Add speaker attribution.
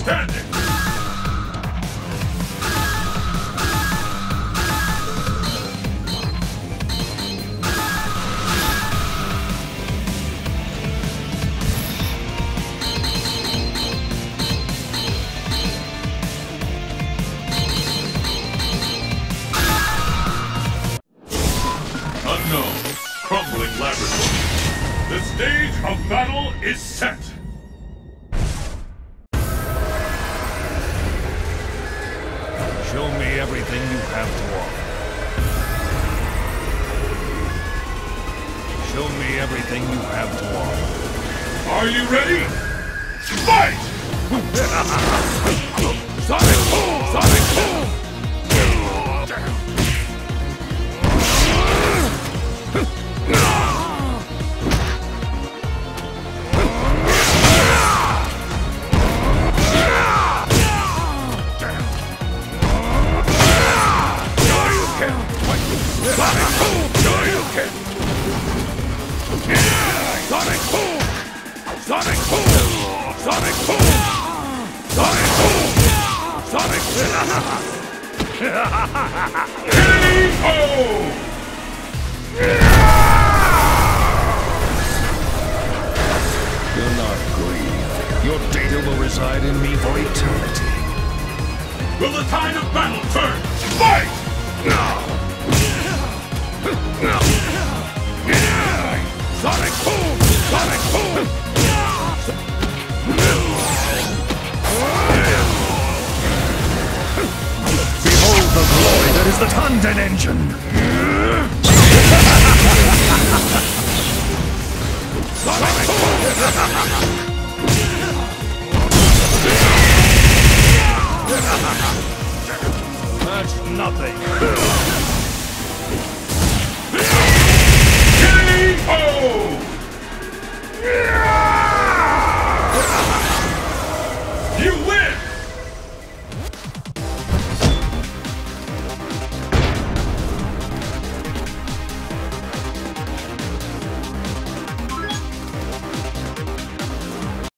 Speaker 1: standing! Unknown, crumbling laboratory. The stage of battle is set!
Speaker 2: Everything you have to offer. Show me everything you have to offer.
Speaker 1: Are you ready? Fight!
Speaker 2: Sonic Sonic Boom! Sonic Boom! Sonic
Speaker 1: K.O.
Speaker 2: Do not grieve. Your data will reside in me for eternity.
Speaker 1: Will the tide of battle turn? Fight!
Speaker 2: Sonic the Tanden engine! That's nothing.